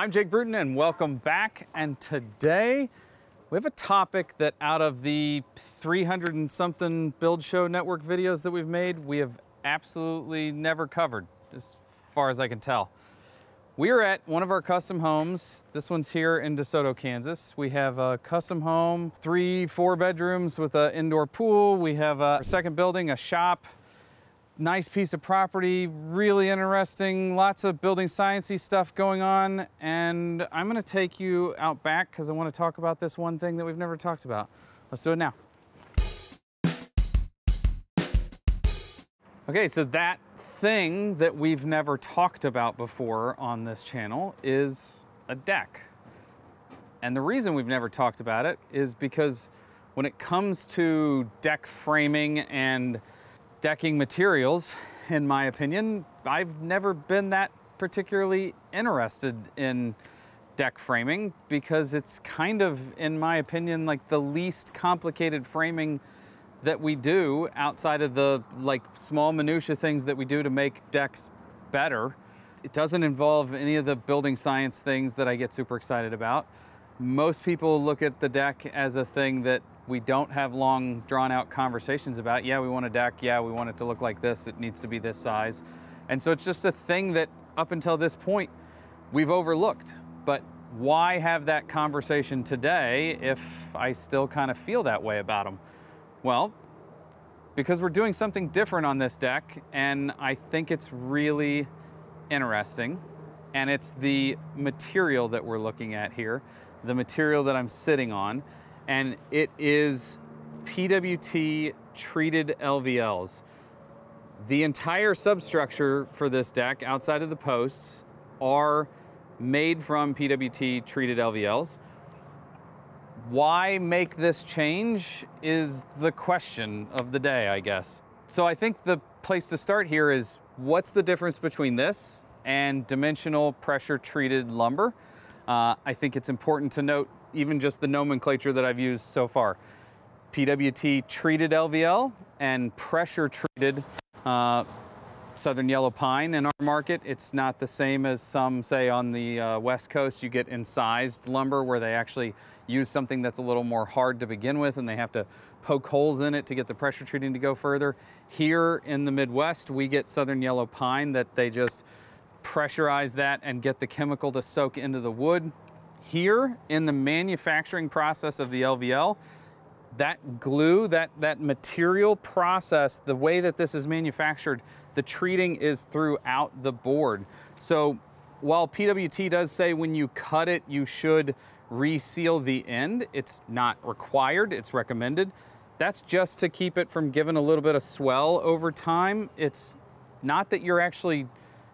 I'm Jake Bruton and welcome back. And today we have a topic that out of the 300 and something Build Show Network videos that we've made, we have absolutely never covered, as far as I can tell. We are at one of our custom homes. This one's here in DeSoto, Kansas. We have a custom home, three, four bedrooms with an indoor pool. We have a second building, a shop, nice piece of property, really interesting, lots of building sciencey stuff going on. And I'm gonna take you out back because I wanna talk about this one thing that we've never talked about. Let's do it now. Okay, so that thing that we've never talked about before on this channel is a deck. And the reason we've never talked about it is because when it comes to deck framing and decking materials, in my opinion, I've never been that particularly interested in deck framing because it's kind of, in my opinion, like the least complicated framing that we do outside of the like small minutia things that we do to make decks better. It doesn't involve any of the building science things that I get super excited about. Most people look at the deck as a thing that we don't have long drawn out conversations about. Yeah, we want a deck. Yeah, we want it to look like this. It needs to be this size. And so it's just a thing that up until this point we've overlooked. But why have that conversation today if I still kind of feel that way about them? Well, because we're doing something different on this deck and I think it's really interesting. And it's the material that we're looking at here, the material that I'm sitting on and it is PWT treated LVLs. The entire substructure for this deck outside of the posts are made from PWT treated LVLs. Why make this change is the question of the day, I guess. So I think the place to start here is what's the difference between this and dimensional pressure treated lumber? Uh, I think it's important to note even just the nomenclature that I've used so far. PWT treated LVL and pressure treated uh, southern yellow pine in our market. It's not the same as some say on the uh, west coast. You get incised lumber where they actually use something that's a little more hard to begin with and they have to poke holes in it to get the pressure treating to go further. Here in the Midwest, we get southern yellow pine that they just pressurize that and get the chemical to soak into the wood here in the manufacturing process of the LVL, that glue, that, that material process, the way that this is manufactured, the treating is throughout the board. So while PWT does say when you cut it, you should reseal the end, it's not required, it's recommended. That's just to keep it from giving a little bit of swell over time. It's not that you're actually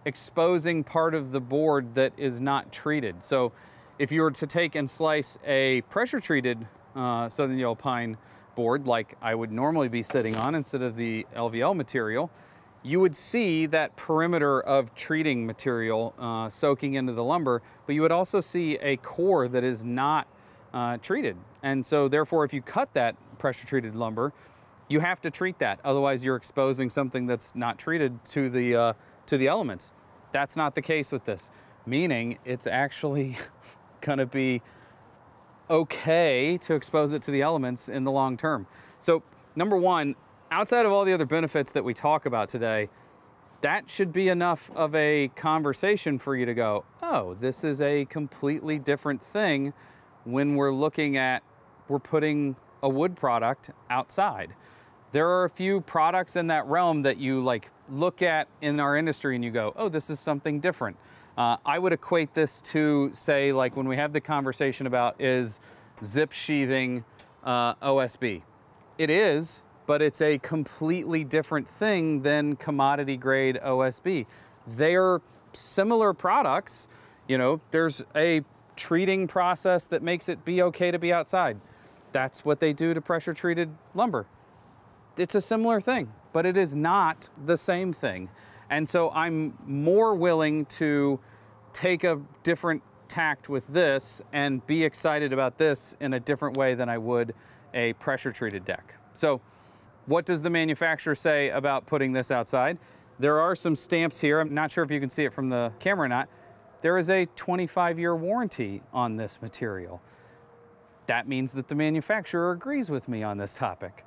exposing part of the board that is not treated. So if you were to take and slice a pressure treated uh, Southern Yellow Pine board like I would normally be sitting on instead of the LVL material, you would see that perimeter of treating material uh, soaking into the lumber, but you would also see a core that is not uh, treated. And so therefore, if you cut that pressure treated lumber, you have to treat that. Otherwise, you're exposing something that's not treated to the, uh, to the elements. That's not the case with this, meaning it's actually going to be okay to expose it to the elements in the long term. So number one, outside of all the other benefits that we talk about today, that should be enough of a conversation for you to go, oh, this is a completely different thing when we're looking at, we're putting a wood product outside. There are a few products in that realm that you like look at in our industry and you go, oh, this is something different. Uh, I would equate this to, say, like when we have the conversation about is zip sheathing uh, OSB. It is, but it's a completely different thing than commodity grade OSB. They're similar products. You know, there's a treating process that makes it be okay to be outside. That's what they do to pressure treated lumber. It's a similar thing, but it is not the same thing. And so I'm more willing to take a different tact with this and be excited about this in a different way than I would a pressure treated deck. So what does the manufacturer say about putting this outside? There are some stamps here. I'm not sure if you can see it from the camera or not. there is a 25 year warranty on this material. That means that the manufacturer agrees with me on this topic.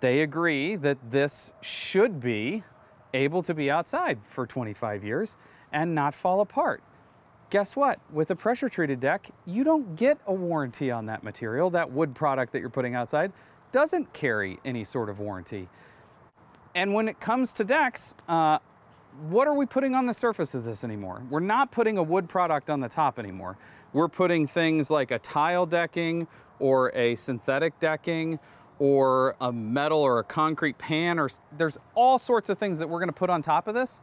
They agree that this should be able to be outside for 25 years and not fall apart. Guess what? With a pressure treated deck, you don't get a warranty on that material. That wood product that you're putting outside doesn't carry any sort of warranty. And when it comes to decks, uh, what are we putting on the surface of this anymore? We're not putting a wood product on the top anymore. We're putting things like a tile decking or a synthetic decking or a metal or a concrete pan or there's all sorts of things that we're going to put on top of this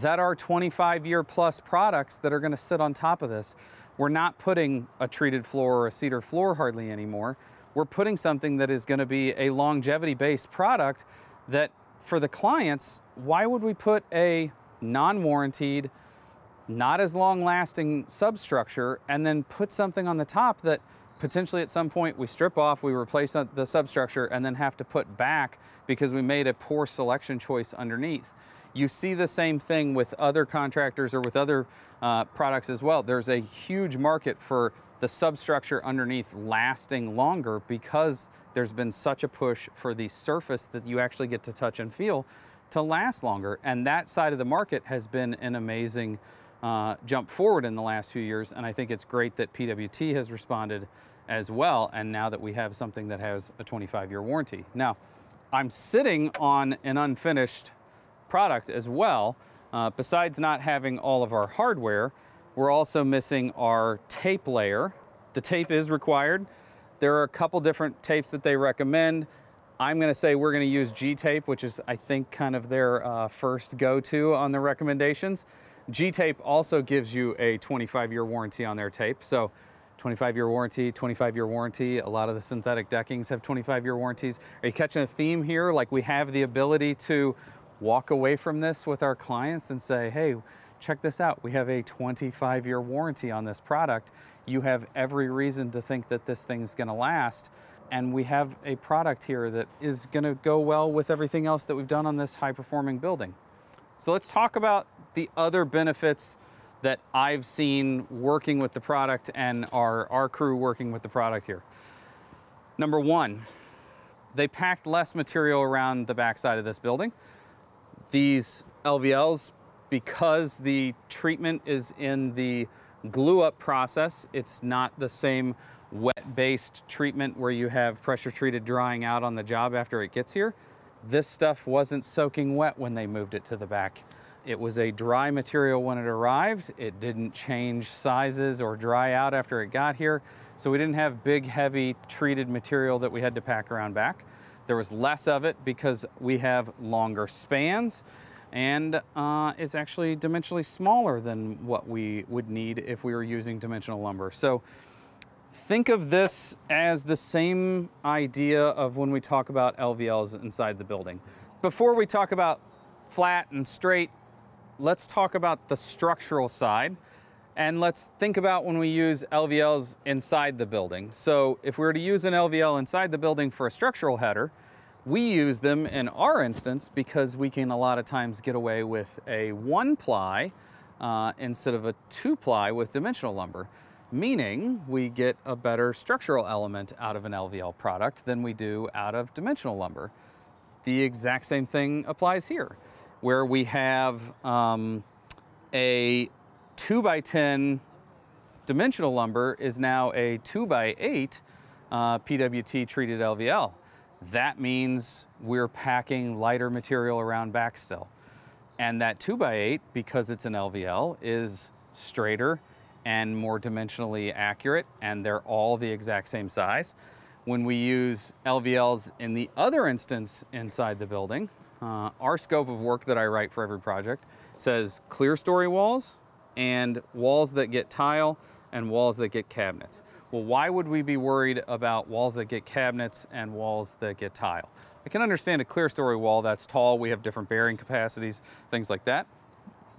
that are 25 year plus products that are going to sit on top of this. We're not putting a treated floor or a cedar floor hardly anymore. We're putting something that is going to be a longevity based product that for the clients, why would we put a non warranted, not as long lasting substructure and then put something on the top that potentially at some point we strip off, we replace the substructure, and then have to put back because we made a poor selection choice underneath. You see the same thing with other contractors or with other uh, products as well. There's a huge market for the substructure underneath lasting longer because there's been such a push for the surface that you actually get to touch and feel to last longer. And that side of the market has been an amazing uh, jump forward in the last few years. And I think it's great that PWT has responded as well. And now that we have something that has a 25 year warranty. Now, I'm sitting on an unfinished product as well. Uh, besides not having all of our hardware, we're also missing our tape layer. The tape is required. There are a couple different tapes that they recommend. I'm gonna say we're gonna use G-Tape, which is I think kind of their uh, first go-to on the recommendations. G-Tape also gives you a 25 year warranty on their tape. So 25 year warranty, 25 year warranty. A lot of the synthetic deckings have 25 year warranties. Are you catching a theme here? Like we have the ability to walk away from this with our clients and say, hey, check this out. We have a 25 year warranty on this product. You have every reason to think that this thing's gonna last. And we have a product here that is gonna go well with everything else that we've done on this high performing building. So let's talk about the other benefits that I've seen working with the product and our, our crew working with the product here. Number one, they packed less material around the backside of this building. These LVLs because the treatment is in the glue up process, it's not the same wet based treatment where you have pressure treated drying out on the job after it gets here. This stuff wasn't soaking wet when they moved it to the back. It was a dry material when it arrived. It didn't change sizes or dry out after it got here. So we didn't have big, heavy treated material that we had to pack around back. There was less of it because we have longer spans and uh, it's actually dimensionally smaller than what we would need if we were using dimensional lumber. So think of this as the same idea of when we talk about LVLs inside the building. Before we talk about flat and straight, let's talk about the structural side. And let's think about when we use LVLs inside the building. So if we were to use an LVL inside the building for a structural header, we use them in our instance because we can a lot of times get away with a one ply uh, instead of a two ply with dimensional lumber, meaning we get a better structural element out of an LVL product than we do out of dimensional lumber. The exact same thing applies here, where we have um, a two by 10 dimensional lumber is now a two by eight uh, PWT treated LVL. That means we're packing lighter material around back still. And that 2 by 8 because it's an LVL, is straighter and more dimensionally accurate, and they're all the exact same size. When we use LVLs in the other instance inside the building, uh, our scope of work that I write for every project says clear story walls and walls that get tile and walls that get cabinets. Well, why would we be worried about walls that get cabinets and walls that get tile? I can understand a clear story wall that's tall, we have different bearing capacities, things like that.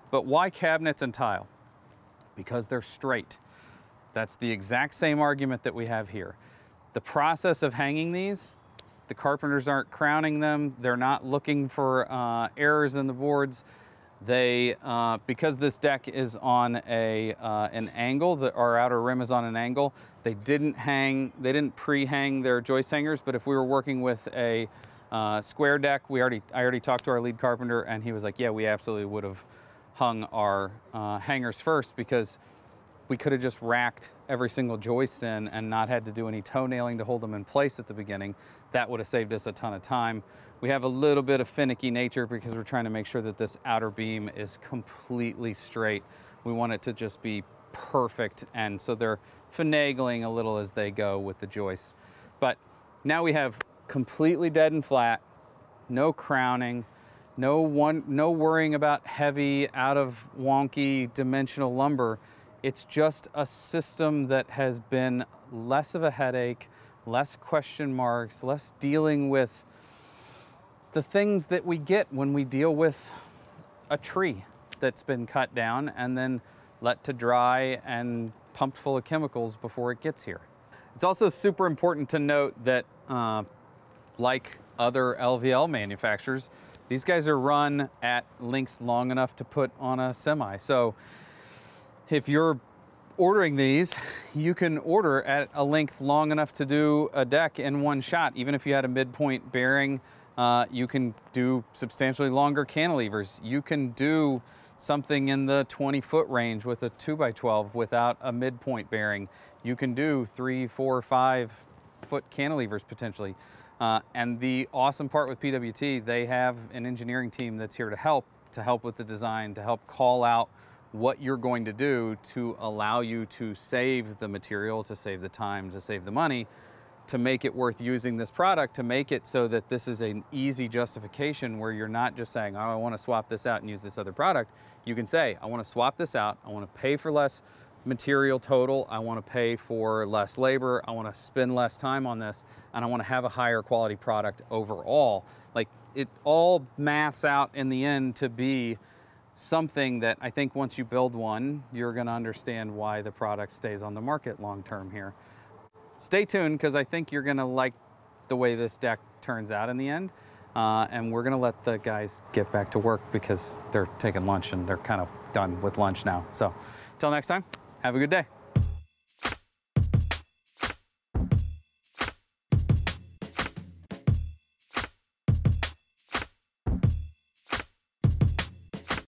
But why cabinets and tile? Because they're straight. That's the exact same argument that we have here. The process of hanging these, the carpenters aren't crowning them, they're not looking for uh, errors in the boards. They, uh, because this deck is on a uh, an angle, that our outer rim is on an angle. They didn't hang, they didn't pre-hang their joist hangers. But if we were working with a uh, square deck, we already, I already talked to our lead carpenter, and he was like, "Yeah, we absolutely would have hung our uh, hangers first because we could have just racked every single joist in and not had to do any toe nailing to hold them in place at the beginning. That would have saved us a ton of time. We have a little bit of finicky nature because we're trying to make sure that this outer beam is completely straight. We want it to just be perfect. And so they're finagling a little as they go with the joists. But now we have completely dead and flat, no crowning, no one, no worrying about heavy, out of wonky dimensional lumber. It's just a system that has been less of a headache, less question marks, less dealing with the things that we get when we deal with a tree that's been cut down and then let to dry and pumped full of chemicals before it gets here. It's also super important to note that, uh, like other LVL manufacturers, these guys are run at lengths long enough to put on a semi. So if you're ordering these, you can order at a length long enough to do a deck in one shot. Even if you had a midpoint bearing, uh, you can do substantially longer cantilevers. You can do something in the 20 foot range with a 2x12 without a midpoint bearing. You can do three, four, five foot cantilevers potentially. Uh, and the awesome part with PWT, they have an engineering team that's here to help, to help with the design, to help call out what you're going to do to allow you to save the material, to save the time, to save the money, to make it worth using this product, to make it so that this is an easy justification where you're not just saying, oh, I want to swap this out and use this other product. You can say, I want to swap this out, I want to pay for less material total, I want to pay for less labor, I want to spend less time on this, and I want to have a higher quality product overall. Like it all maths out in the end to be something that I think once you build one, you're going to understand why the product stays on the market long term here. Stay tuned because I think you're going to like the way this deck turns out in the end. Uh, and we're going to let the guys get back to work because they're taking lunch and they're kind of done with lunch now. So, until next time, have a good day.